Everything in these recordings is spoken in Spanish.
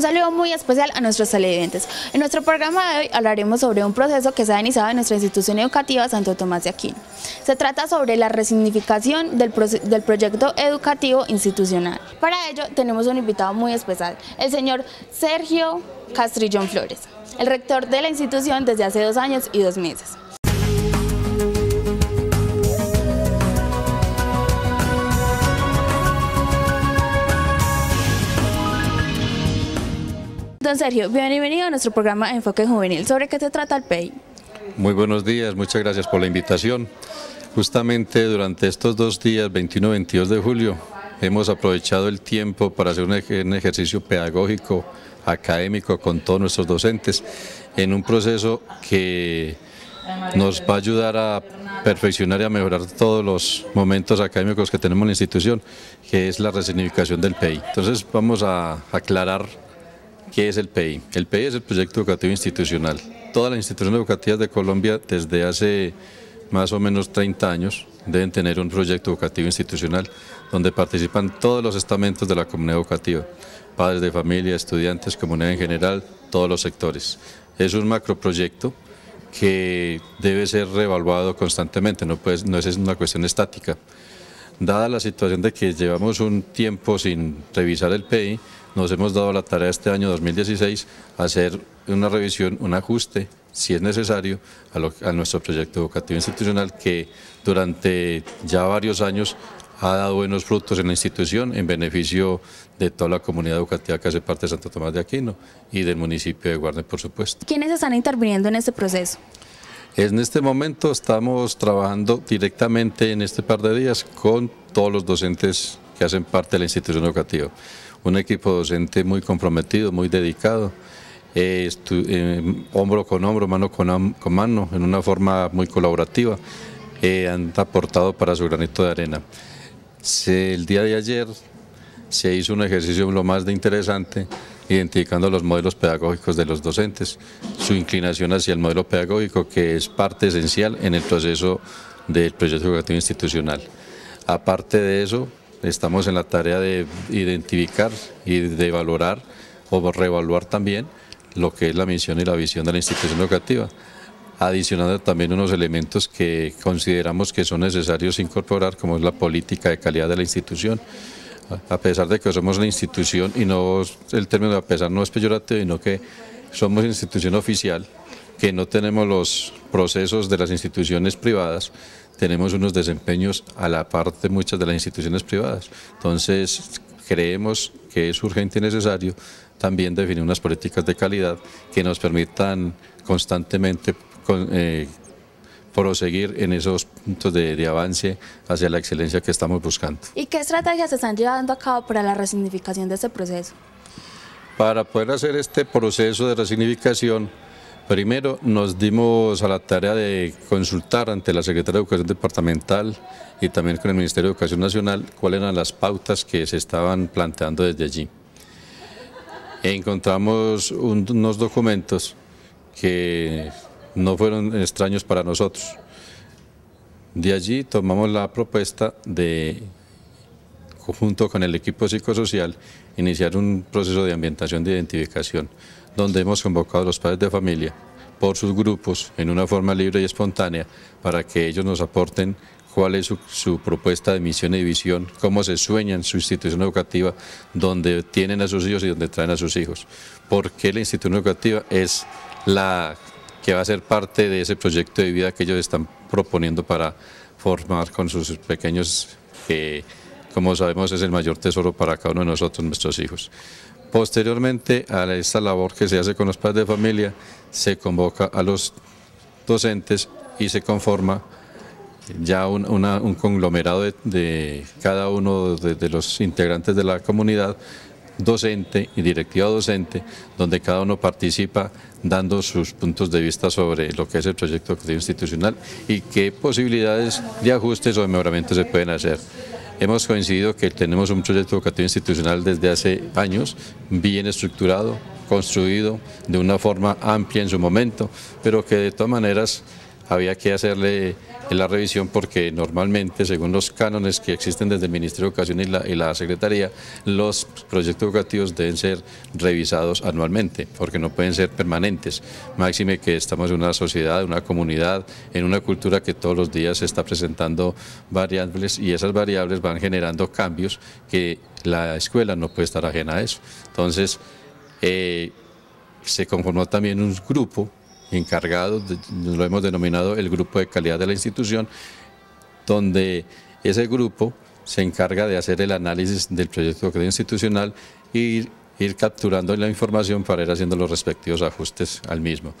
Un saludo muy especial a nuestros televidentes. En nuestro programa de hoy hablaremos sobre un proceso que se ha iniciado en nuestra institución educativa Santo Tomás de Aquino. Se trata sobre la resignificación del, del proyecto educativo institucional. Para ello tenemos un invitado muy especial, el señor Sergio Castrillón Flores, el rector de la institución desde hace dos años y dos meses. Don Sergio, bienvenido a nuestro programa Enfoque Juvenil. ¿Sobre qué se trata el PEI? Muy buenos días, muchas gracias por la invitación. Justamente durante estos dos días, 21 y 22 de julio, hemos aprovechado el tiempo para hacer un ejercicio pedagógico, académico con todos nuestros docentes, en un proceso que nos va a ayudar a perfeccionar y a mejorar todos los momentos académicos que tenemos en la institución, que es la resignificación del PEI. Entonces vamos a aclarar ¿Qué es el PEI? El PEI es el Proyecto Educativo Institucional. Todas las instituciones educativas de Colombia desde hace más o menos 30 años deben tener un proyecto educativo institucional donde participan todos los estamentos de la comunidad educativa, padres de familia, estudiantes, comunidad en general, todos los sectores. Es un macroproyecto que debe ser reevaluado constantemente, no, no es una cuestión estática. Dada la situación de que llevamos un tiempo sin revisar el PEI, nos hemos dado la tarea este año 2016 hacer una revisión, un ajuste, si es necesario, a, nuestro proyecto educativo institucional que durante ya varios años ha dado buenos frutos en la institución en beneficio de toda la comunidad educativa que hace parte de Santo Tomás de Aquino y del municipio de Guarne, por supuesto. ¿Quiénes están interviniendo en este proceso? En este momento estamos trabajando directamente en este par de días con todos los docentes que hacen parte de la institución educativa un equipo docente muy comprometido, muy dedicado, eh, eh, hombro con hombro, mano con, mano, en una forma muy colaborativa, eh, han aportado para su granito de arena. el día de ayer se hizo un ejercicio lo más de interesante identificando los modelos pedagógicos de los docentes, su inclinación hacia el modelo pedagógico que es parte esencial en el proceso del proyecto educativo institucional. Aparte de eso, Estamos en la tarea de identificar y de valorar o reevaluar también lo que es la misión y la visión de la institución educativa, adicionando también unos elementos que consideramos que son necesarios incorporar, como es la política de calidad de la institución. A pesar de que somos una institución, y no el término a pesar no es peyorativo, sino que somos institución oficial, que no tenemos los procesos de las instituciones privadas, tenemos unos desempeños a la parte muchas de las instituciones privadas. Entonces, creemos que es urgente y necesario también definir unas políticas de calidad que nos permitan constantemente eh, proseguir en esos puntos de, de, avance hacia la excelencia que estamos buscando. ¿Y qué estrategias se están llevando a cabo para la resignificación de este proceso? Para poder hacer este proceso de resignificación, Primero nos dimos a la tarea de consultar ante la Secretaría de Educación Departamental y también con el Ministerio de Educación Nacional cuáles eran las pautas que se estaban planteando desde allí. E encontramos unos documentos que no fueron extraños para nosotros. De allí tomamos la propuesta de, junto con el equipo psicosocial, iniciar un proceso de ambientación de identificación donde hemos convocado a los padres de familia por sus grupos en una forma libre y espontánea para que ellos nos aporten cuál es su, propuesta de misión y visión, cómo se sueñan su institución educativa, donde tienen a sus hijos y donde traen a sus hijos. Porque la institución educativa es la que va a ser parte de ese proyecto de vida que ellos están proponiendo para formar con sus pequeños, que como sabemos es el mayor tesoro para cada uno de nosotros, nuestros hijos. Posteriormente a esta labor que se hace con los padres de familia, se convoca a los docentes y se conforma ya un, conglomerado de, cada uno de, los integrantes de la comunidad docente y directiva docente, donde cada uno participa dando sus puntos de vista sobre lo que es el proyecto institucional y qué posibilidades de ajustes o de mejoramiento se pueden hacer. Hemos coincidido que tenemos un proyecto educativo institucional desde hace años, bien estructurado, construido de una forma amplia en su momento, pero que de todas maneras había que hacerle la revisión porque normalmente, según los cánones que existen desde el Ministerio de Educación y la, y la, Secretaría, los proyectos educativos deben ser revisados anualmente, porque no pueden ser permanentes. Máxime que estamos en una sociedad, en una comunidad, en una cultura que todos los días se está presentando variables y esas variables van generando cambios que la escuela no puede estar ajena a eso. Entonces, eh, se conformó también un grupo encargado, lo hemos denominado el grupo de calidad de la institución, donde ese grupo se encarga de hacer el análisis del proyecto institucional y ir capturando la información para ir haciendo los respectivos ajustes al mismo.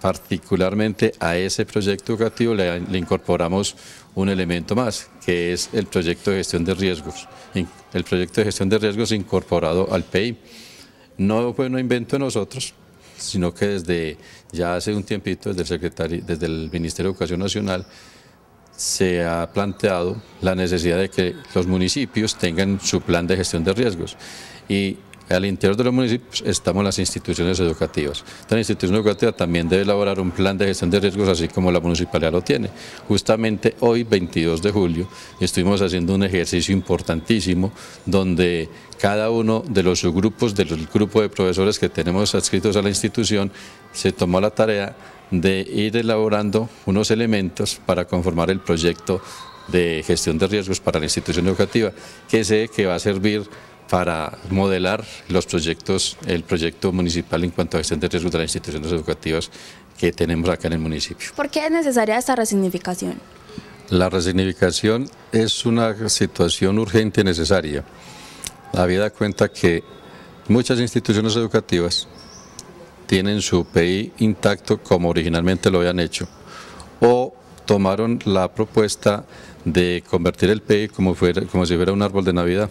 Particularmente a ese proyecto educativo le, le incorporamos un elemento más, que es el proyecto de gestión de riesgos. El proyecto de gestión de riesgos incorporado al PI. No fue un invento de nosotros, sino que desde ya hace un tiempito, desde el, desde el Ministerio de Educación Nacional, se ha planteado la necesidad de que los municipios tengan su plan de gestión de riesgos. Y al interior de los municipios estamos las instituciones educativas. la institución educativa también debe elaborar un plan de gestión de riesgos, así como la municipalidad lo tiene. Justamente hoy, 22 de julio, estuvimos haciendo un ejercicio importantísimo donde cada uno de los subgrupos del grupo de profesores que tenemos adscritos a la institución se tomó la tarea de ir elaborando unos elementos para conformar el proyecto de gestión de riesgos para la institución educativa, que sé que va a servir para modelar los proyectos, el proyecto municipal en cuanto a gestión de riesgos de las instituciones educativas que tenemos acá en el municipio. ¿Por qué es necesaria esta resignificación? La resignificación es una situación urgente y necesaria. Habida cuenta que muchas instituciones educativas tienen su PI intacto como originalmente lo habían hecho o tomaron la propuesta de convertir el PI como, fuera, como si fuera un árbol de Navidad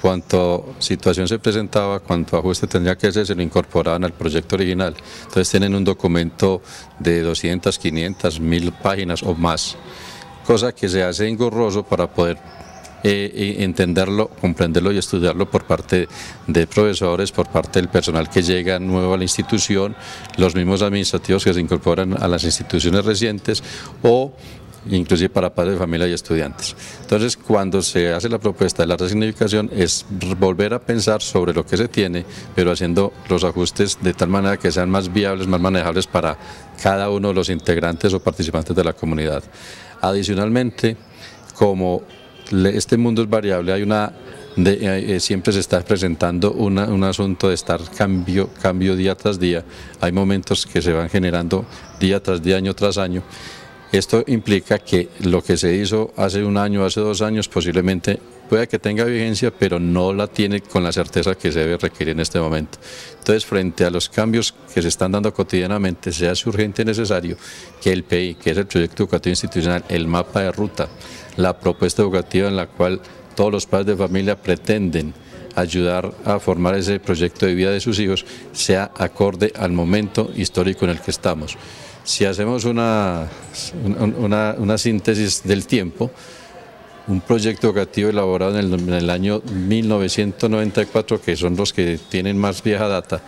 cuanto situación se presentaba, cuanto ajuste tendría que hacer, se lo incorporaban al proyecto original. Entonces tienen un documento de 200, 500, 1000 páginas o más, cosa que se hace engorroso para poder eh, eh, entenderlo, comprenderlo y estudiarlo por parte de profesores, por parte del personal que llega nuevo a la institución, los mismos administrativos que se incorporan a las instituciones recientes o inclusive para padres de familia y estudiantes. Entonces, cuando se hace la propuesta de la resignificación es volver a pensar sobre lo que se tiene, pero haciendo los ajustes de tal manera que sean más viables, más manejables para cada uno de los integrantes o participantes de la comunidad. Adicionalmente, como este mundo es variable, hay una eh, eh, siempre se está presentando un asunto de estar cambio, cambio día tras día. Hay momentos que se van generando día tras día, año tras año. Esto implica que lo que se hizo hace un año, hace dos años, posiblemente pueda que tenga vigencia, pero no la tiene con la certeza que se debe requerir en este momento. Entonces, frente a los cambios que se están dando cotidianamente, se hace urgente y necesario que el PI, que es el proyecto educativo institucional, el mapa de ruta, la propuesta educativa en la cual todos los padres de familia pretenden ayudar a formar ese proyecto de vida de sus hijos, sea acorde al momento histórico en el que estamos. Si hacemos una, una, síntesis del tiempo, un proyecto educativo elaborado en el, año 1994, que son los que tienen más vieja data,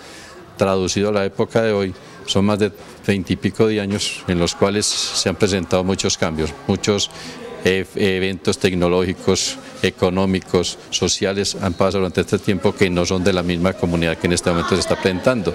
traducido a la época de hoy, son más de veintipico de años en los cuales se han presentado muchos cambios, muchos eh, eventos tecnológicos, económicos, sociales han pasado durante este tiempo que no son de la misma comunidad que en este momento se está presentando.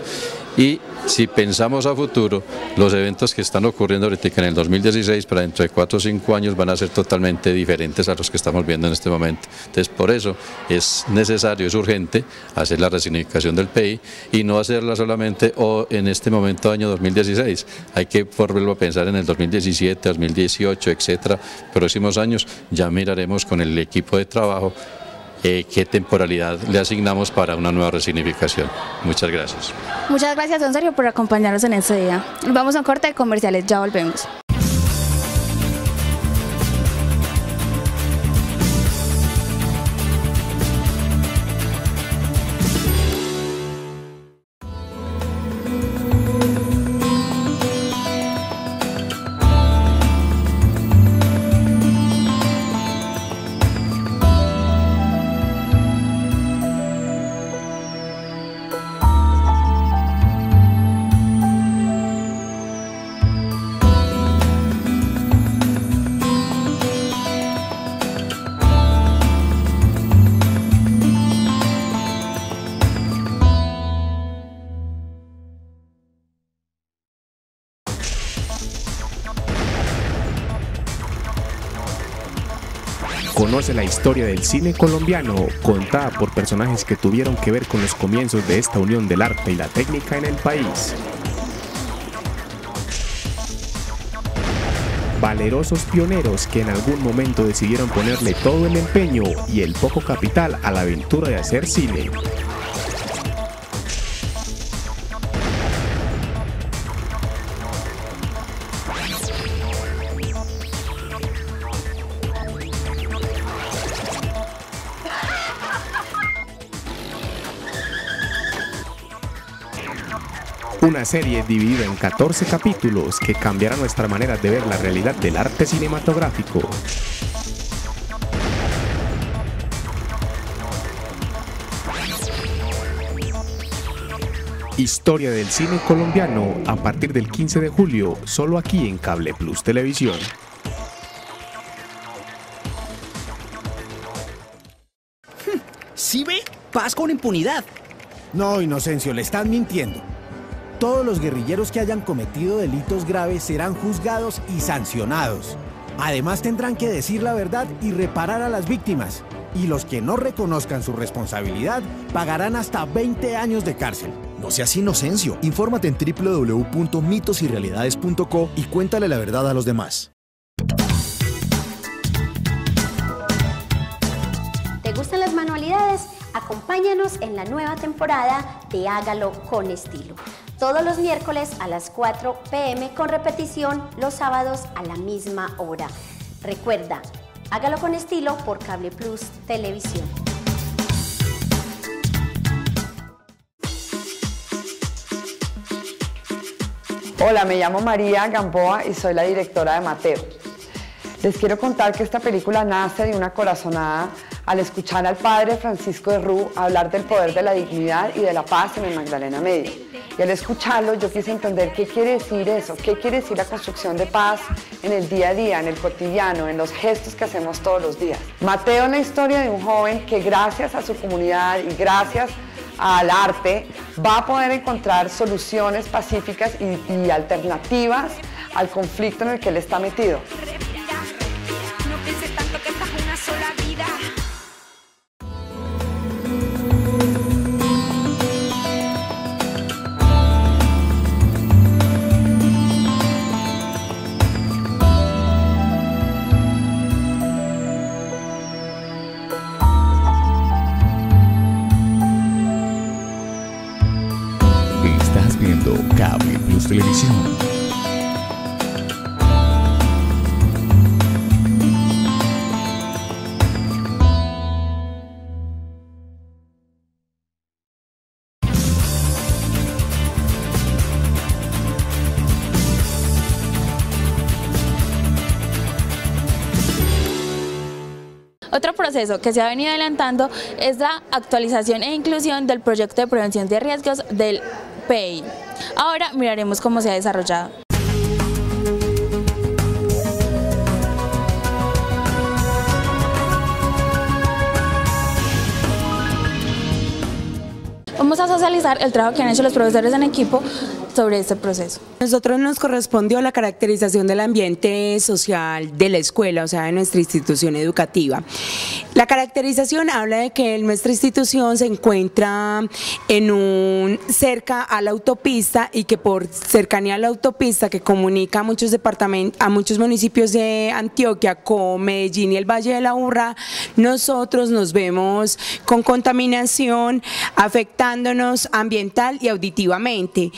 Y si pensamos a futuro, los eventos que están ocurriendo ahorita en el 2016 para dentro de 4 o 5 años van a ser totalmente diferentes a los que estamos viendo en este momento. Entonces, por eso es necesario, es urgente hacer la resignificación del PI y no hacerla solamente o en este momento año 2016. Hay que volverlo a pensar en el 2017, 2018, etcétera, próximos años. Ya miraremos con el equipo de trabajo eh, qué temporalidad le asignamos para una nueva resignificación. Muchas gracias. Muchas gracias, don Sergio, por acompañarnos en este día. Vamos a un corte de comerciales, ya volvemos. Conoce la historia del cine colombiano contada por personajes que tuvieron que ver con los comienzos de esta unión del arte y la técnica en el país. Valerosos pioneros que en algún momento decidieron ponerle todo el empeño y el poco capital a la aventura de hacer cine. Una serie dividida en 14 capítulos que cambiará nuestra manera de ver la realidad del arte cinematográfico. Historia del cine colombiano a partir del 15 de julio, solo aquí en Cable Plus Televisión. ¿Sí ve? Paz con impunidad. No, Inocencio, le están mintiendo. Todos los guerrilleros que hayan cometido delitos graves serán juzgados y sancionados. Además tendrán que decir la verdad y reparar a las víctimas. Y los que no reconozcan su responsabilidad pagarán hasta 20 años de cárcel. No seas inocencio. Infórmate en www.mitosyrealidades.co y cuéntale la verdad a los demás. Acompáñanos en la nueva temporada de Hágalo con estilo. Todos los miércoles a las 4 pm con repetición los sábados a la misma hora. Recuerda, hágalo con estilo por Cable Plus Televisión. Hola, me llamo María Gamboa y soy la directora de Mateo. Les quiero contar que esta película nace de una corazonada al escuchar al padre Francisco de Rú hablar del poder de la dignidad y de la paz en el Magdalena Medio. Y al escucharlo yo quise entender qué quiere decir eso, qué quiere decir la construcción de paz en el día a día, en el cotidiano, en los gestos que hacemos todos los días. Mateo es la historia de un joven que gracias a su comunidad y gracias al arte va a poder encontrar soluciones pacíficas y, y alternativas al conflicto en el que él está metido. Proceso que se ha venido adelantando es la actualización e inclusión del proyecto de prevención de riesgos del PEI. Ahora miraremos cómo se ha desarrollado. Vamos a socializar el trabajo que han hecho los profesores en equipo sobre este proceso. Nosotros nos correspondió la caracterización del ambiente social de la escuela, o sea, de nuestra institución educativa. La caracterización habla de que nuestra institución se encuentra en un cerca a la autopista y que por cercanía a la autopista que comunica a muchos departamentos, a muchos municipios de Antioquia con Medellín y el Valle de la Urra, nosotros nos vemos con contaminación afectándonos ambiental y auditivamente,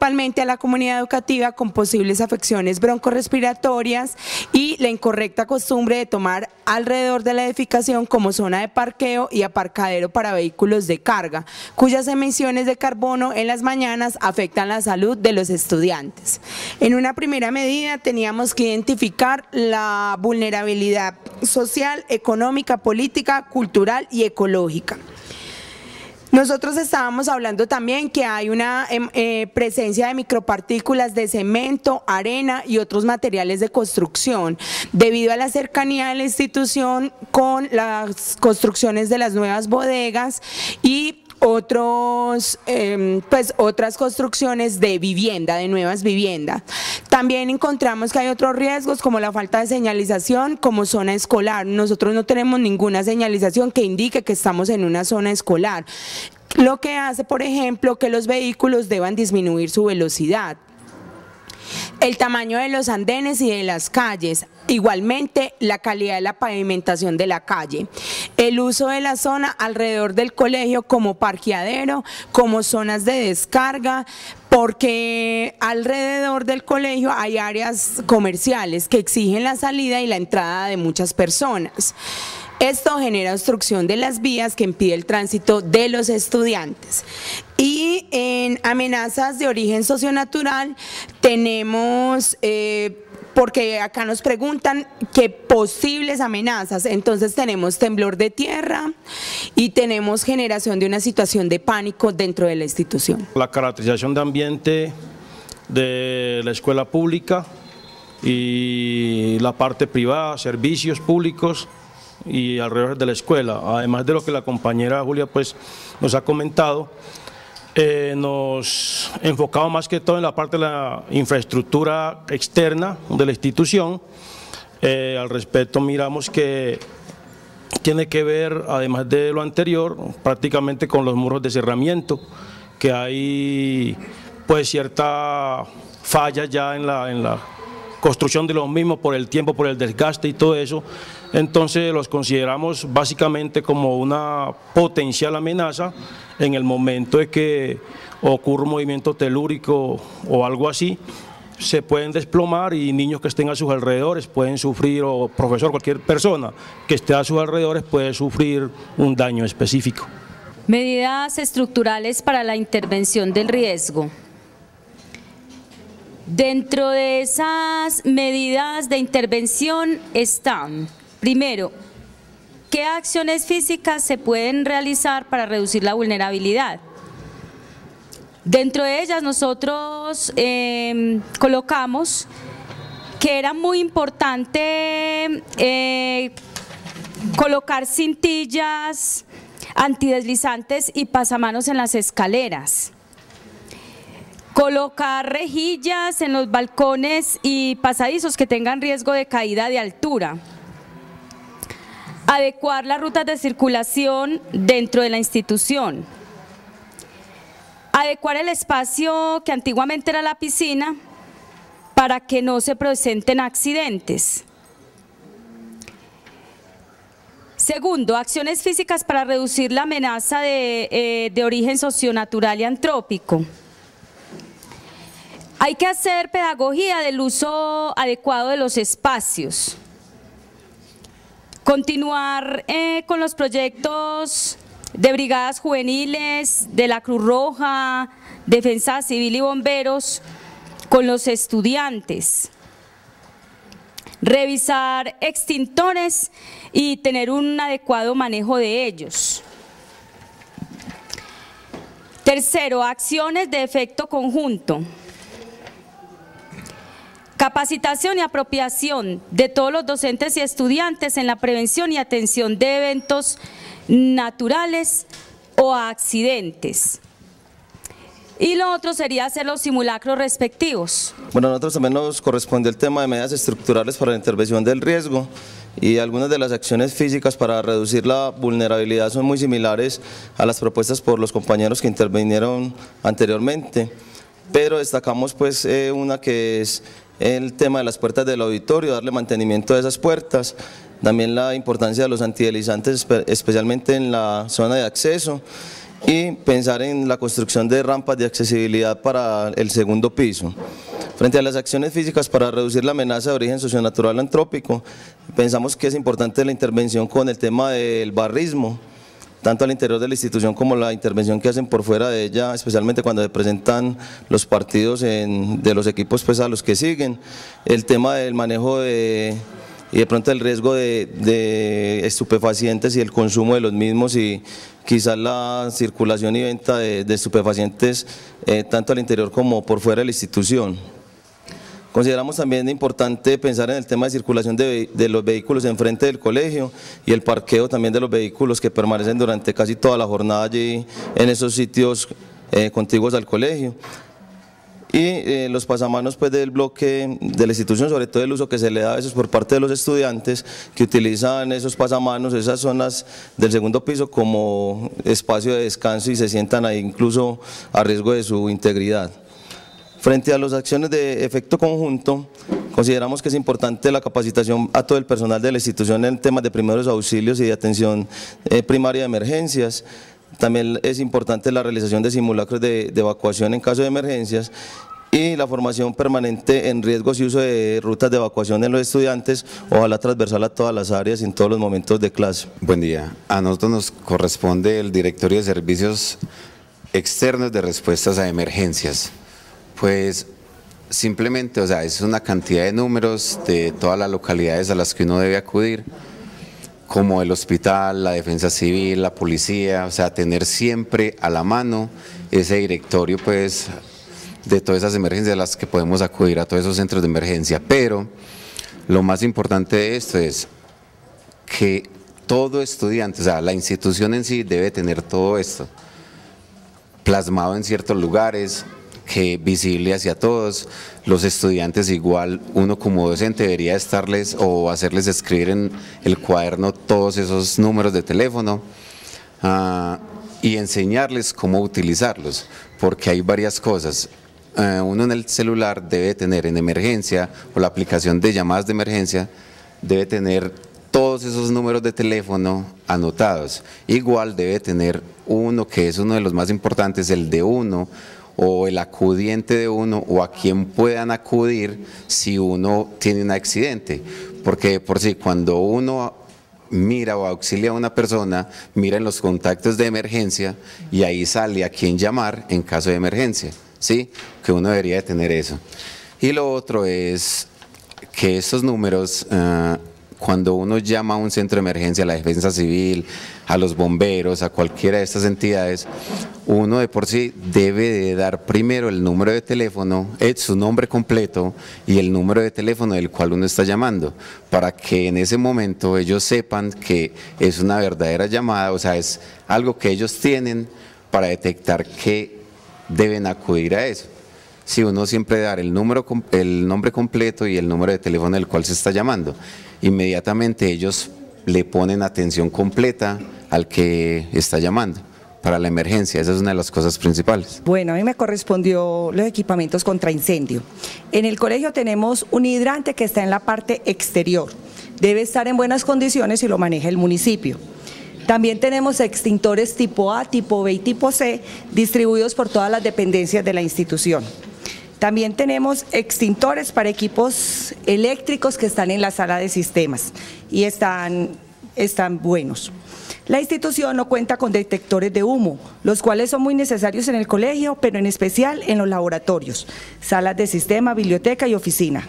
a la comunidad educativa con posibles afecciones broncorespiratorias y la incorrecta costumbre de tomar alrededor de la edificación como zona de parqueo y aparcadero para vehículos de carga, cuyas emisiones de carbono en las mañanas afectan la salud de los estudiantes. En una primera medida teníamos que identificar la vulnerabilidad social, económica, política, cultural y ecológica. Nosotros estábamos hablando también que hay una em, eh, presencia de micropartículas de cemento, arena y otros materiales de construcción. Debido a la cercanía de la institución con las construcciones de las nuevas bodegas y otros, em, pues otras construcciones de vivienda, de nuevas viviendas. También encontramos que hay otros riesgos como la falta de señalización como zona escolar. Nosotros no tenemos ninguna señalización que indique que estamos en una zona escolar. Lo que hace, por ejemplo, que los vehículos deban disminuir su velocidad el tamaño de los andenes y de las calles, igualmente la calidad de la pavimentación de la calle, el uso de la zona alrededor del colegio como parqueadero, como zonas de descarga, porque alrededor del colegio hay áreas comerciales que exigen la salida y la entrada de muchas personas. Esto genera obstrucción de las vías que impide el tránsito de los estudiantes. Y en amenazas de origen socionatural tenemos... Eh, porque acá nos preguntan qué posibles amenazas, entonces tenemos temblor de tierra y tenemos generación de una situación de pánico dentro de la institución. La caracterización de ambiente de la escuela pública y la parte privada, servicios públicos, y alrededor de la escuela. Además de lo que la compañera Julia pues, nos ha comentado, eh, nos enfocamos más que todo en la parte de la infraestructura externa de la institución. Eh, al respecto miramos que tiene que ver, además de lo anterior, prácticamente con los muros de cerramiento, que hay pues cierta falla ya en la, en la construcción de los mismos por el tiempo, por el desgaste y todo eso. Entonces los consideramos básicamente como una potencial amenaza en el momento de que ocurra un movimiento telúrico o algo así, se pueden desplomar y niños que estén a sus alrededores pueden sufrir, o profesor, cualquier persona que esté a sus alrededores puede sufrir un daño específico. Medidas estructurales para la intervención del riesgo. Dentro de esas medidas de intervención están, primero, ¿qué acciones físicas se pueden realizar para reducir la vulnerabilidad? Dentro de ellas nosotros em, colocamos que era muy importante eh, colocar cintillas antideslizantes y pasamanos en las escaleras Colocar rejillas en los balcones y pasadizos que tengan riesgo de caída de altura. Adecuar las rutas de circulación dentro de la institución. Adecuar el espacio que antiguamente era la piscina para que no se presenten accidentes. Segundo, acciones físicas para reducir la amenaza de, eh, de origen socionatural y antrópico. Hay que hacer pedagogía del uso adecuado de los espacios. Continuar eh, con los proyectos de brigadas juveniles, de la Cruz Roja, Defensa Civil y Bomberos con los estudiantes. Revisar extintores y tener un adecuado manejo de ellos. Tercero, acciones de efecto conjunto. Capacitación y apropiación de todos los docentes y estudiantes en la prevención y atención de eventos naturales o accidentes. Y lo otro sería hacer los simulacros respectivos. Bueno, a nosotros también nos corresponde el tema de medidas estructurales para la intervención del riesgo y algunas de las acciones físicas para reducir la vulnerabilidad son muy similares a las propuestas por los compañeros que intervinieron anteriormente, pero destacamos pues eh, una que es el tema de las puertas del auditorio, darle mantenimiento a esas puertas, también la importancia de los antideslizantes, especialmente en la zona de acceso, y pensar en la construcción de rampas de accesibilidad para el segundo piso. Frente a las acciones físicas para reducir la amenaza de origen socionatural antrópico, pensamos que es importante la intervención con el tema del barrismo, tanto al interior de la institución como la intervención que hacen por fuera de ella, especialmente cuando se presentan los partidos de los equipos pues, a los que siguen, el tema del manejo de y de pronto el riesgo de, estupefacientes y el consumo de los mismos y quizás la circulación y venta de, estupefacientes eh, tanto al interior como por fuera de la institución. Consideramos también importante pensar en el tema de circulación de, los vehículos enfrente del colegio y el parqueo también de los vehículos que permanecen durante casi toda la jornada allí en esos sitios eh, contiguos al colegio. Y eh, los pasamanos pues, del bloque de la institución, sobre todo el uso que se le da a veces por parte de los estudiantes que utilizan esos pasamanos, esas zonas del segundo piso como espacio de descanso y se sientan ahí incluso a riesgo de su integridad. Frente a las acciones de efecto conjunto, consideramos que es importante la capacitación a todo el personal de la institución en temas de primeros auxilios y de atención eh, primaria de emergencias. También es importante la realización de simulacros de, evacuación en caso de emergencias y la formación permanente en riesgos y uso de rutas de evacuación en los estudiantes, ojalá transversal a todas las áreas y en todos los momentos de clase. Buen día. A nosotros nos corresponde el Directorio de Servicios Externos de Respuestas a Emergencias. Pues simplemente, o sea, es una cantidad de números de todas las localidades a las que uno debe acudir, como el hospital, la defensa civil, la policía, o sea, tener siempre a la mano ese directorio, pues, de todas esas emergencias a las que podemos acudir a todos esos centros de emergencia. Pero lo más importante de esto es que todo estudiante, o sea, la institución en sí debe tener todo esto plasmado en ciertos lugares, que visible hacia todos. Los estudiantes igual, uno como docente debería estarles o hacerles escribir en el cuaderno todos esos números de teléfono uh, y enseñarles cómo utilizarlos, porque hay varias cosas. Uh, uno en el celular debe tener en emergencia o la aplicación de llamadas de emergencia, debe tener todos esos números de teléfono anotados. Igual debe tener uno que es uno de los más importantes, el de uno o el acudiente de uno o a quien puedan acudir si uno tiene un accidente. Porque por sí, cuando uno mira o auxilia a una persona, mira en los contactos de emergencia y ahí sale a quién llamar en caso de emergencia. ¿Sí? Que uno debería de tener eso. Y lo otro es que esos números... Uh, cuando uno llama a un centro de emergencia, a la defensa civil, a los bomberos, a cualquiera de estas entidades, uno de por sí debe de dar primero el número de teléfono, eh, su nombre completo y el número de teléfono del cual uno está llamando, para que en ese momento ellos sepan que es una verdadera llamada, o sea, es algo que ellos tienen para detectar que deben acudir a eso. Si uno siempre dar el, número, el nombre completo y el número de teléfono del cual se está llamando inmediatamente ellos le ponen atención completa al que está llamando para la emergencia, esa es una de las cosas principales. Bueno, a mí me correspondió los equipamientos contra incendio. En el colegio tenemos un hidrante que está en la parte exterior, debe estar en buenas condiciones y lo maneja el municipio. También tenemos extintores tipo A, tipo B y tipo C distribuidos por todas las dependencias de la institución. También tenemos extintores para equipos eléctricos que están en la sala de sistemas y están, están buenos. La institución no cuenta con detectores de humo, los cuales son muy necesarios en el colegio, pero en especial en los laboratorios, salas de sistema, biblioteca y oficina.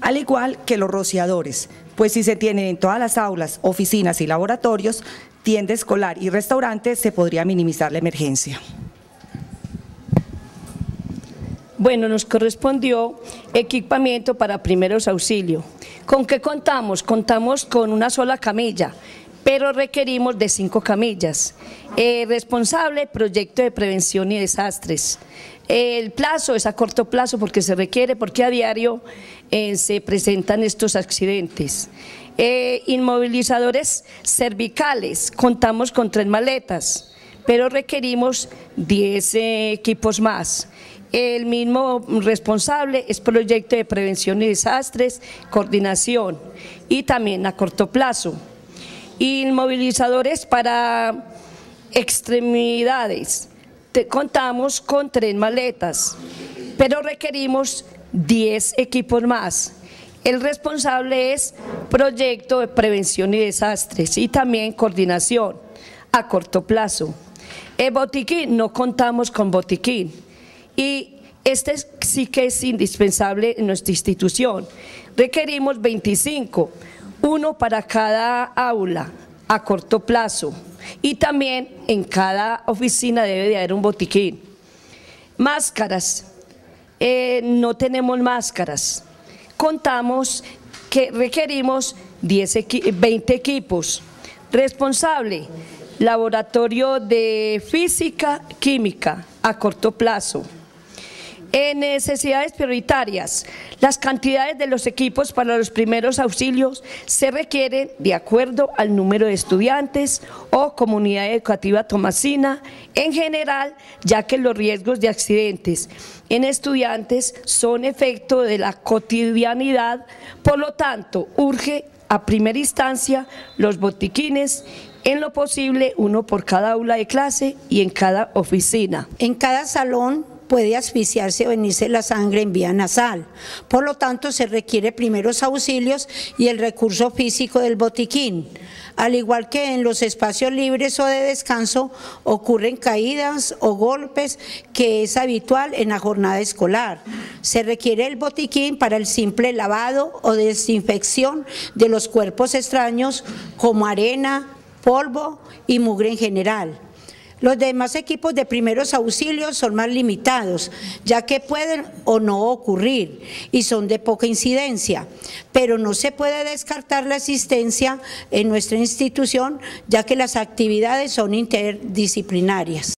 Al igual que los rociadores, pues si se tienen en todas las aulas, oficinas y laboratorios, tienda escolar y restaurantes, se podría minimizar la emergencia. Bueno, nos correspondió equipamiento para primeros auxilios. ¿Con qué contamos? Contamos con una sola camilla, pero requerimos de cinco camillas. Eh, responsable, proyecto de prevención y desastres. El plazo es a corto plazo porque se requiere, porque a diario eh, se presentan estos accidentes. Eh, inmovilizadores cervicales, contamos con tres maletas, pero requerimos 10 equipos más. El mismo responsable es proyecto de prevención y desastres, coordinación y también a corto plazo. Inmovilizadores para extremidades. contamos con tres maletas, pero requerimos 10 equipos más. El responsable es proyecto de prevención y desastres y también coordinación a corto plazo. El botiquín, no contamos con botiquín y este sí que es indispensable en nuestra institución. Requerimos 25, uno para cada aula a corto plazo y también en cada oficina debe de haber un botiquín. Máscaras, eh, no tenemos máscaras. Contamos que requerimos 10 20 equipos. Responsable, laboratorio de física, química a corto plazo. En necesidades prioritarias, las cantidades de los equipos para los primeros auxilios se requieren de acuerdo al número de estudiantes o comunidad educativa tomasina en general, ya que los riesgos de accidentes en estudiantes son efecto de la cotidianidad, por lo tanto, urge a primera instancia los botiquines en lo posible uno por cada aula de clase y en cada oficina. En cada salón puede asfixiarse o venirse la sangre en vía nasal. Por lo tanto, se requiere primeros auxilios y el recurso físico del botiquín. Al igual que en los espacios libres o de descanso, ocurren caídas o golpes que es habitual en la jornada escolar. Se requiere el botiquín para el simple lavado o desinfección de los cuerpos extraños como arena, polvo y mugre en general. Los demás equipos de primeros auxilios son más limitados, ya que pueden o no ocurrir y son de poca incidencia, pero no se puede descartar la asistencia en nuestra institución, ya que las actividades son interdisciplinarias.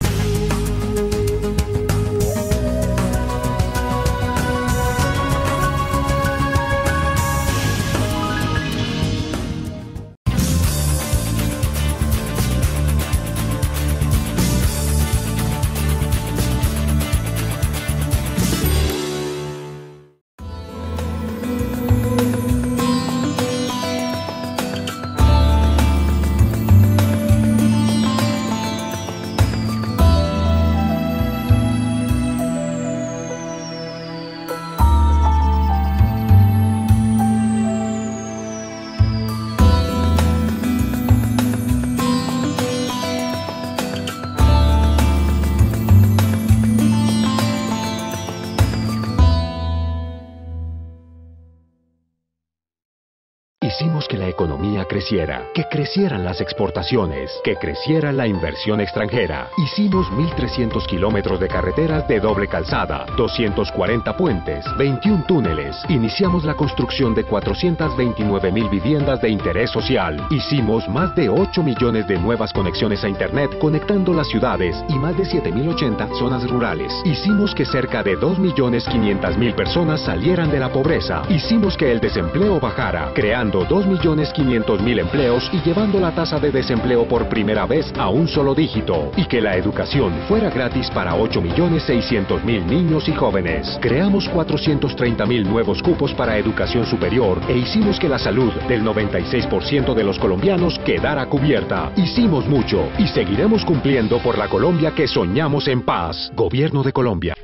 Que crecieran las exportaciones, que creciera la inversión extranjera. Hicimos 1.300 kilómetros de carreteras de doble calzada, 240 puentes, 21 túneles. Iniciamos la construcción de 429 mil viviendas de interés social. Hicimos más de 8 millones de nuevas conexiones a Internet conectando las ciudades y más de 7.080 zonas rurales. Hicimos que cerca de 2.500.000 personas salieran de la pobreza. Hicimos que el desempleo bajara, creando 2.500.000 empleos y llevando la tasa de desempleo por primera vez a un solo dígito. Y que la educación fuera gratis para 8.600.000 niños y jóvenes. Creamos 430.000 nuevos cupos para educación superior e hicimos que la salud del 96% de los colombianos quedara cubierta. Hicimos mucho y seguiremos cumpliendo por la Colombia que soñamos en paz. Gobierno de Colombia.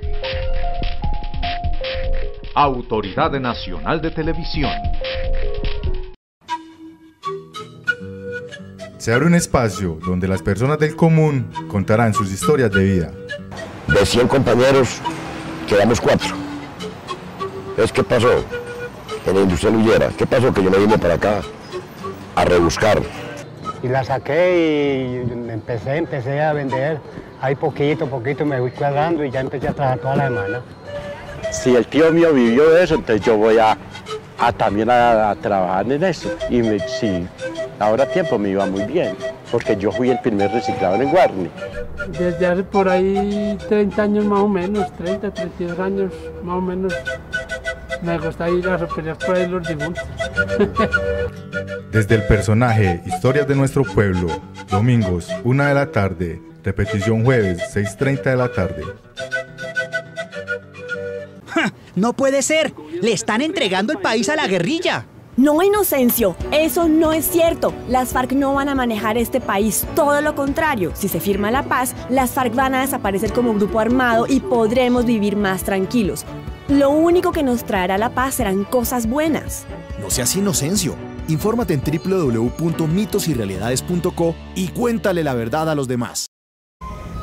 Autoridad Nacional de Televisión. Se abre un espacio donde las personas del común contarán sus historias de vida. De 100 compañeros, quedamos cuatro. ¿Es qué pasó? En la industria luyera. ¿Qué pasó? Que yo me vine para acá a rebuscar. Y la saqué y empecé, empecé a vender. Ahí poquito, poquito me fui cuadrando y ya empecé a trabajar toda la semana. Si el tío mío vivió eso, entonces yo voy a, también a, trabajar en eso. Y me, Ahora tiempo me iba muy bien, porque yo fui el primer reciclador en Guarni. Desde hace por ahí 30 años más o menos, 30, 32 años más o menos, me gusta ir a superar por ahí los difuntos. Desde el personaje Historias de nuestro pueblo, domingos 1 de la tarde, repetición jueves 6.30 de la tarde. ¡No puede ser! ¡Le están entregando el país a la guerrilla! No, Inocencio, eso no es cierto. Las FARC no van a manejar este país, todo lo contrario. Si se firma la paz, las FARC van a desaparecer como grupo armado y podremos vivir más tranquilos. Lo único que nos traerá la paz serán cosas buenas. No seas Inocencio. Infórmate en www.mitosyrealidades.co y cuéntale la verdad a los demás.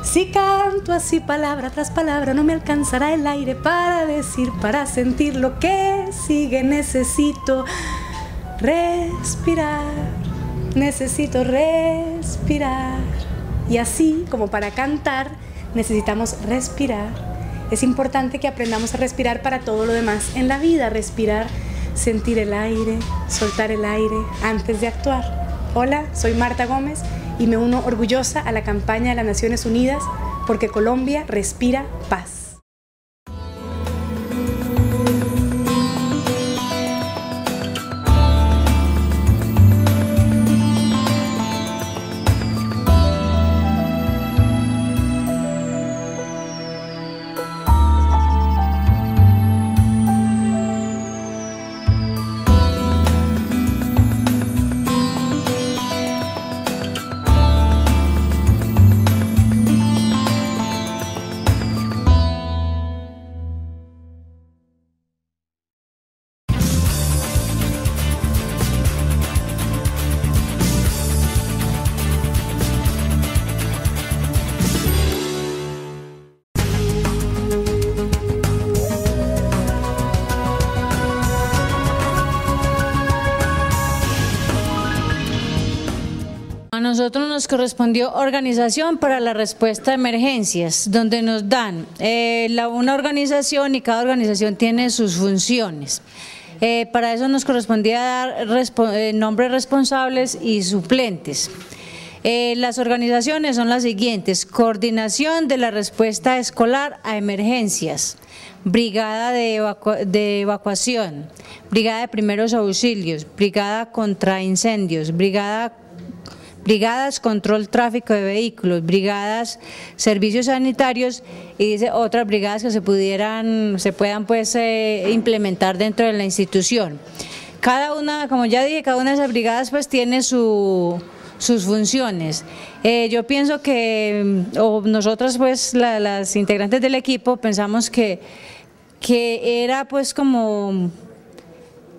Si canto así palabra tras palabra, no me alcanzará el aire para decir, para sentir lo que sigue. Necesito respirar, necesito respirar. Y así como para cantar, necesitamos respirar Es importante que aprendamos a respirar para todo lo demás en la vida, respirar, sentir el aire, soltar el aire antes de actuar. Hola, soy Marta Gómez y me uno orgullosa a la campaña de las Naciones Unidas porque Colombia respira paz. Nosotros nos correspondió organización para la respuesta a emergencias, donde nos dan eh, una organización y cada organización tiene sus funciones. Eh, para eso nos correspondía dar eh, nombres responsables y suplentes. las organizaciones son las siguientes, coordinación de la respuesta escolar a emergencias, brigada de, de evacuación, brigada de primeros auxilios, brigada contra incendios, brigada brigadas control tráfico de vehículos, brigadas servicios sanitarios y dice otras brigadas que se pudieran, se puedan pues eh, implementar dentro de la institución. Cada una, como ya dije, cada una de esas brigadas pues tiene su, sus funciones. Eh, yo pienso que, o nosotras pues las integrantes del equipo pensamos que, que era pues como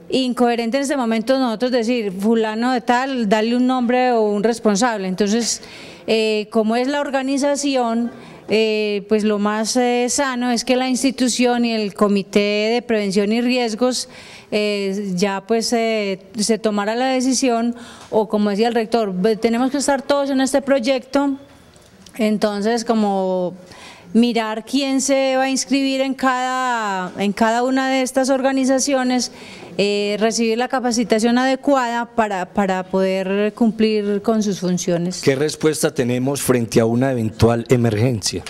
incoherente en este momento nosotros decir fulano de tal, darle un nombre o un responsable. Entonces, eh, como es la organización, eh, pues lo más eh, sano es que la institución y el Comité de Prevención y Riesgos ya pues se tomara la decisión o como decía el rector, tenemos que estar todos en este proyecto, entonces como mirar quién se va a inscribir en cada, en cada una de estas organizaciones eh, recibir la capacitación adecuada para, para poder cumplir con sus funciones. ¿Qué respuesta tenemos frente a una eventual emergencia?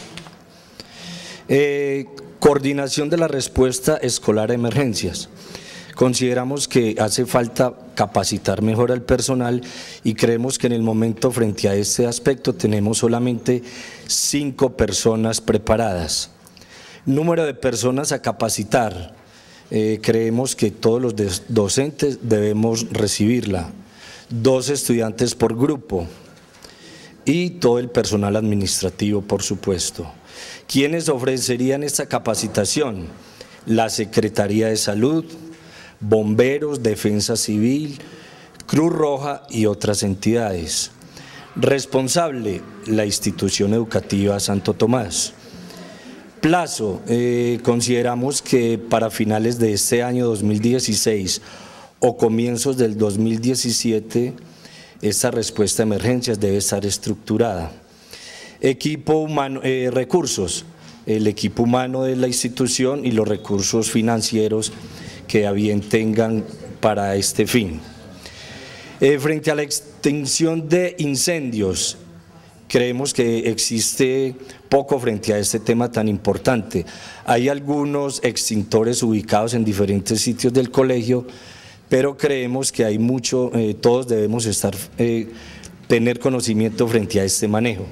Eh, coordinación de la respuesta escolar a emergencias. Consideramos que hace falta capacitar mejor al personal y creemos que en el momento frente a este aspecto tenemos solamente cinco personas preparadas. Número de personas a capacitar, eh, creemos que todos los docentes debemos recibirla, dos estudiantes por grupo y todo el personal administrativo, por supuesto. ¿Quiénes ofrecerían esta capacitación? La Secretaría de Salud, bomberos, defensa civil, Cruz Roja y otras entidades. Responsable, la institución educativa Santo Tomás. Plazo, eh, consideramos que para finales de este año 2016 o comienzos del 2017 esta respuesta a emergencias debe estar estructurada. Equipo humano, eh, recursos, el equipo humano de la institución y los recursos financieros que a bien tengan para este fin. Eh, frente a la extinción de incendios, creemos que existe poco frente a este tema tan importante. Hay algunos extintores ubicados en diferentes sitios del colegio, pero creemos que hay mucho, eh, todos debemos estar, eh, tener conocimiento frente a este manejo.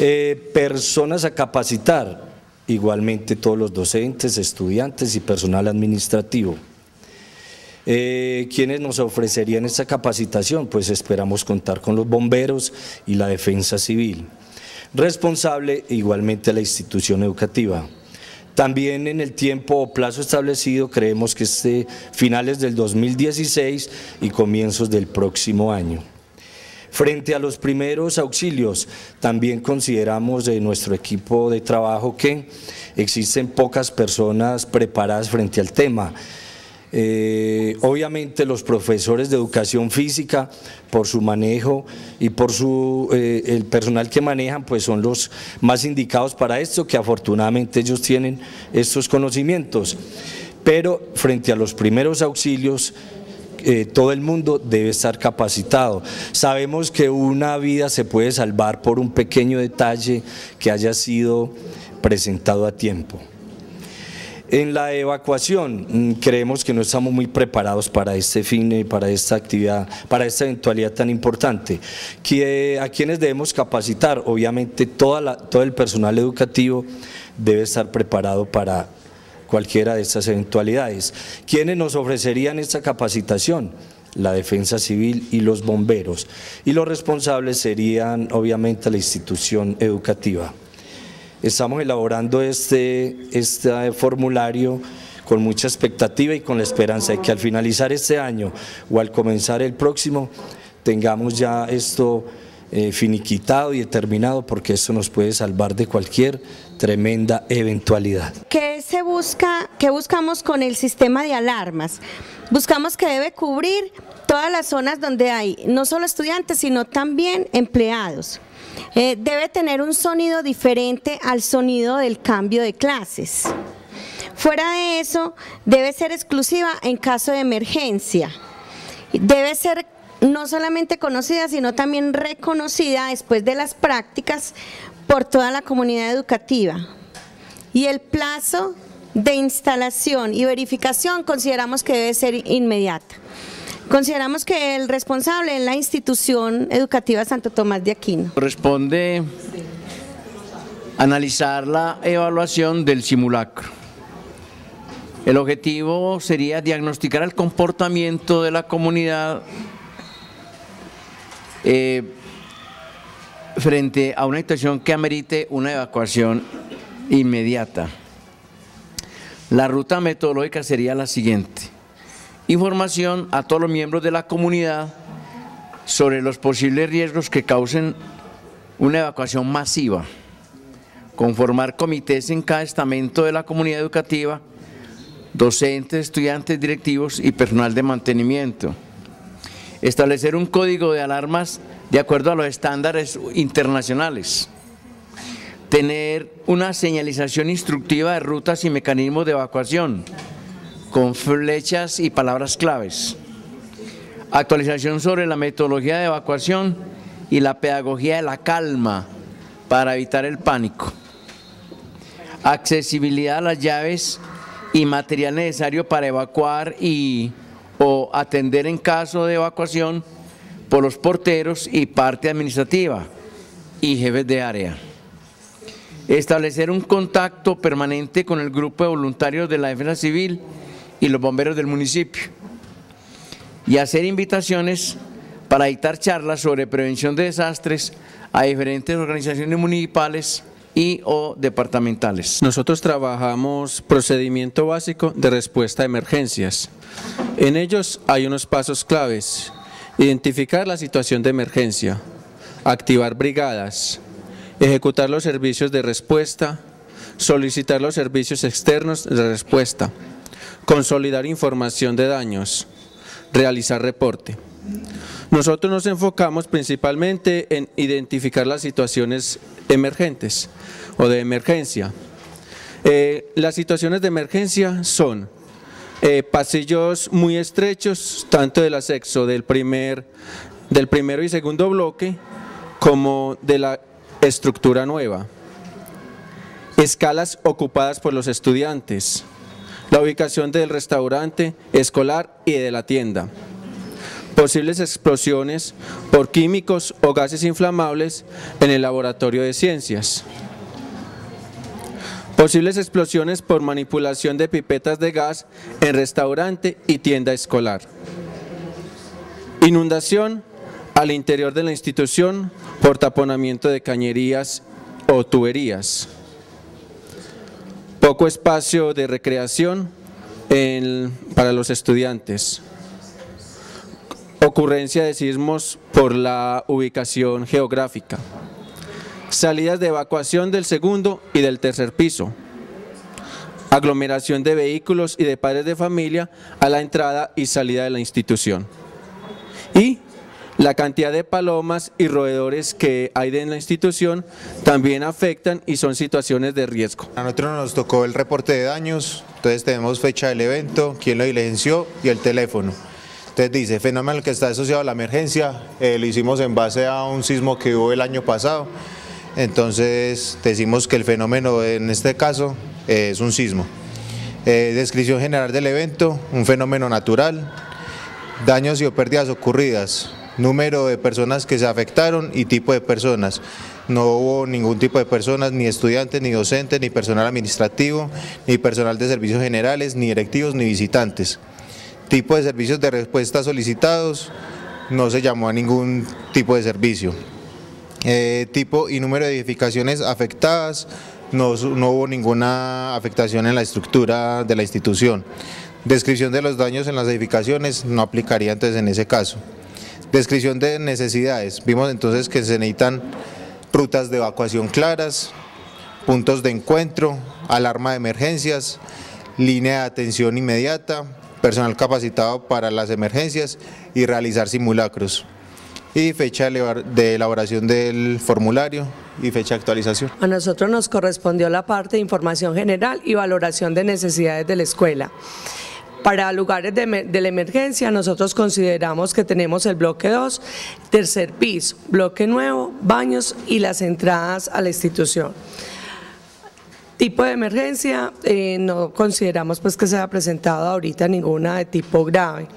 Eh, personas a capacitar, igualmente todos los docentes, estudiantes y personal administrativo. Eh, ¿Quiénes nos ofrecerían esta capacitación? Pues esperamos contar con los bomberos y la defensa civil. Responsable igualmente la institución educativa. También en el tiempo o plazo establecido creemos que es finales del 2016 y comienzos del próximo año. Frente a los primeros auxilios, también consideramos de nuestro equipo de trabajo que existen pocas personas preparadas frente al tema Eh, obviamente los profesores de educación física, por su manejo y por su, eh, el personal que manejan, pues son los más indicados para esto, que afortunadamente ellos tienen estos conocimientos. Pero frente a los primeros auxilios, eh, todo el mundo debe estar capacitado. Sabemos que una vida se puede salvar por un pequeño detalle que haya sido presentado a tiempo. En la evacuación mm, creemos que no estamos muy preparados para este fin y para esta actividad, para esta eventualidad tan importante. Que, ¿A quienes debemos capacitar? Obviamente todo el personal educativo debe estar preparado para cualquiera de estas eventualidades. ¿Quiénes nos ofrecerían esta capacitación? la defensa civil y los bomberos. Y los responsables serían obviamente la institución educativa. Estamos elaborando este, este formulario con mucha expectativa y con la esperanza de que al finalizar este año o al comenzar el próximo tengamos ya esto eh, finiquitado y determinado porque esto nos puede salvar de cualquier tremenda eventualidad. ¿Qué se busca, qué buscamos con el sistema de alarmas? Buscamos que debe cubrir todas las zonas donde hay no solo estudiantes, sino también empleados. Eh, debe tener un sonido diferente al sonido del cambio de clases. Fuera de eso, debe ser exclusiva en caso de emergencia. Debe ser no solamente conocida, sino también reconocida después de las prácticas por toda la comunidad educativa. Y el plazo de instalación y verificación consideramos que debe ser inmediata. Consideramos que el responsable es la institución educativa Santo Tomás de Aquino. Corresponde analizar la evaluación del simulacro. El objetivo sería diagnosticar el comportamiento de la comunidad eh, frente a una situación que amerite una evacuación inmediata. La ruta metodológica sería la siguiente información a todos los miembros de la comunidad sobre los posibles riesgos que causen una evacuación masiva, conformar comités en cada estamento de la comunidad educativa, docentes, estudiantes, directivos y personal de mantenimiento, establecer un código de alarmas de acuerdo a los estándares internacionales, tener una señalización instructiva de rutas y mecanismos de evacuación, con flechas y palabras claves. Actualización sobre la metodología de evacuación y la pedagogía de la calma para evitar el pánico. Accesibilidad a las llaves y material necesario para evacuar y o atender en caso de evacuación por los porteros y parte administrativa y jefes de área. Establecer un contacto permanente con el grupo de voluntarios de la defensa civil y los bomberos del municipio y hacer invitaciones para dictar charlas sobre prevención de desastres a diferentes organizaciones municipales y o departamentales. Nosotros trabajamos procedimiento básico de respuesta a emergencias. En ellos hay unos pasos claves. Identificar la situación de emergencia, activar brigadas, ejecutar los servicios de respuesta, solicitar los servicios externos de respuesta, consolidar información de daños, realizar reporte. Nosotros nos enfocamos principalmente en identificar las situaciones emergentes o de emergencia. Eh, las situaciones de emergencia son eh, pasillos muy estrechos, tanto del asexo del, primer, del primero y segundo bloque, como de la estructura nueva. Escalas ocupadas por los estudiantes, la ubicación del restaurante escolar y de la tienda, posibles explosiones por químicos o gases inflamables en el laboratorio de ciencias, posibles explosiones por manipulación de pipetas de gas en restaurante y tienda escolar, inundación al interior de la institución por taponamiento de cañerías o tuberías, poco espacio de recreación para los estudiantes. Ocurrencia de sismos por la ubicación geográfica. Salidas de evacuación del segundo y del tercer piso. aglomeración de vehículos y de padres de familia a la entrada y salida de la institución. Y la cantidad de palomas y roedores que hay en la institución también afectan y son situaciones de riesgo. A nosotros nos tocó el reporte de daños, entonces tenemos fecha del evento, quién lo diligenció y el teléfono. Entonces dice, fenómeno que está asociado a la emergencia, eh, lo hicimos en base a un sismo que hubo el año pasado, entonces decimos que el fenómeno en este caso eh, es un sismo. Eh, descripción general del evento, un fenómeno natural, daños y pérdidas ocurridas, número de personas que se afectaron y tipo de personas. No hubo ningún tipo de personas, ni estudiantes, ni docentes, ni personal administrativo, ni personal de servicios generales, ni directivos, ni visitantes. Tipo de servicios de respuesta solicitados, no se llamó a ningún tipo de servicio. Eh, tipo y número de edificaciones afectadas, no, no hubo ninguna afectación en la estructura de la institución. Descripción de los daños en las edificaciones no aplicaría entonces en ese caso. Descripción de necesidades. Vimos entonces que se necesitan rutas de evacuación claras, puntos de encuentro, alarma de emergencias, línea de atención inmediata, personal capacitado para las emergencias y realizar simulacros. Y fecha de elaboración del formulario y fecha de actualización. A nosotros nos correspondió la parte de información general y valoración de necesidades de la escuela. Para lugares de, la emergencia nosotros consideramos que tenemos el bloque 2, tercer piso, bloque nuevo, baños y las entradas a la institución. Tipo de emergencia, eh, no consideramos pues que se haya presentado ahorita ninguna de tipo grave.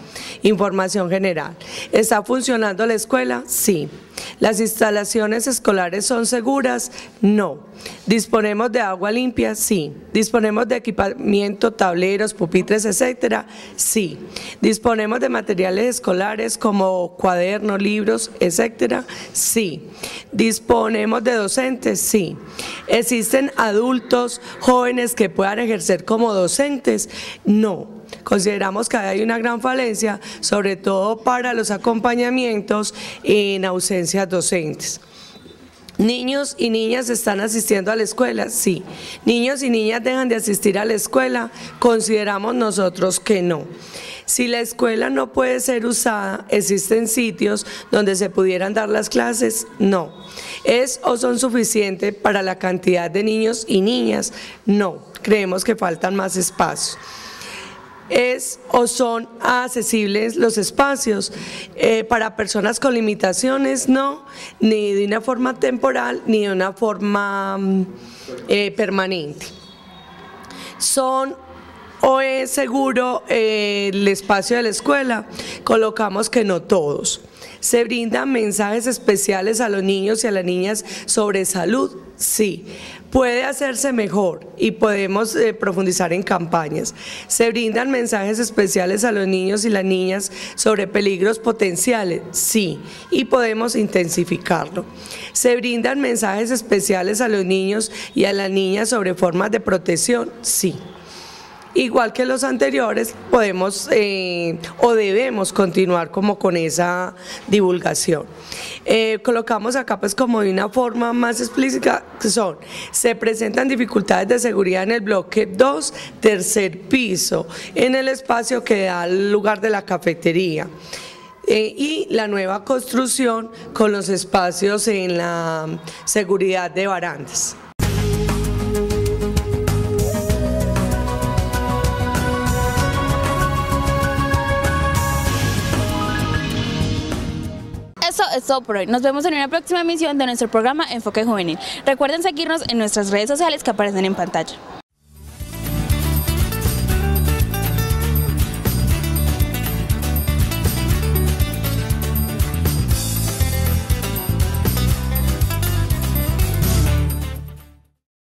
Información general. ¿Está funcionando la escuela? Sí. ¿Las instalaciones escolares son seguras? No. ¿Disponemos de agua limpia? Sí. ¿Disponemos de equipamiento, tableros, pupitres, etcétera? Sí. ¿Disponemos de materiales escolares como cuadernos, libros, etcétera? Sí. ¿Disponemos de docentes? Sí. ¿Existen adultos, jóvenes que puedan ejercer como docentes? No. Consideramos que hay una gran falencia, sobre todo para los acompañamientos en ausencias docentes. ¿Niños y niñas están asistiendo a la escuela? Sí. ¿Niños y niñas dejan de asistir a la escuela? Consideramos nosotros que no. Si la escuela no puede ser usada, ¿existen sitios donde se pudieran dar las clases? No. ¿Es o son suficientes para la cantidad de niños y niñas? No. Creemos que faltan más espacios es o son accesibles los espacios eh, para personas con limitaciones, no, ni de una forma temporal ni de una forma mm, eh, permanente. Son o es seguro eh, el espacio de la escuela, colocamos que no todos. Se brindan mensajes especiales a los niños y a las niñas sobre salud, sí puede hacerse mejor y podemos eh, profundizar en campañas. Se brindan mensajes especiales a los niños y las niñas sobre peligros potenciales, sí, y podemos intensificarlo. Se brindan mensajes especiales a los niños y a las niñas sobre formas de protección, sí. Igual que los anteriores, podemos eh, o debemos continuar como con esa divulgación. Eh, colocamos acá pues como de una forma más explícita, que son, se presentan dificultades de seguridad en el bloque 2, tercer piso, en el espacio que da al lugar de la cafetería. Eh, y la nueva construcción con los espacios en la seguridad de barandas. Nos vemos en una próxima emisión de nuestro programa Enfoque Juvenil. Recuerden seguirnos en nuestras redes sociales que aparecen en pantalla.